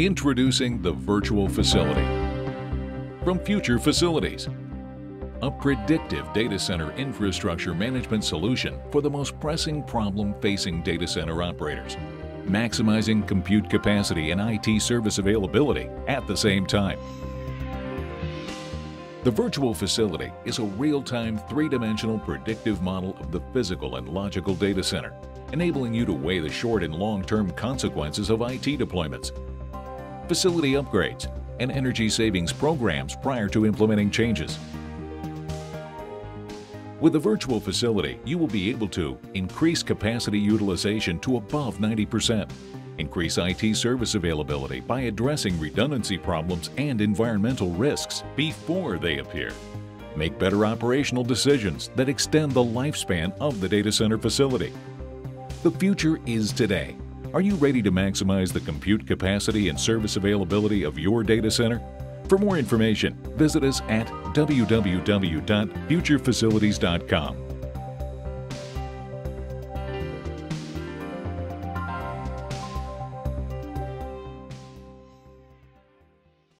Introducing the Virtual Facility from Future Facilities. A predictive data center infrastructure management solution for the most pressing problem facing data center operators. Maximizing compute capacity and IT service availability at the same time. The virtual facility is a real-time, three-dimensional predictive model of the physical and logical data center, enabling you to weigh the short and long-term consequences of IT deployments, facility upgrades, and energy savings programs prior to implementing changes. With a virtual facility, you will be able to increase capacity utilization to above 90%, increase IT service availability by addressing redundancy problems and environmental risks before they appear, make better operational decisions that extend the lifespan of the data center facility. The future is today. Are you ready to maximize the compute capacity and service availability of your data center? For more information, visit us at www.futurefacilities.com.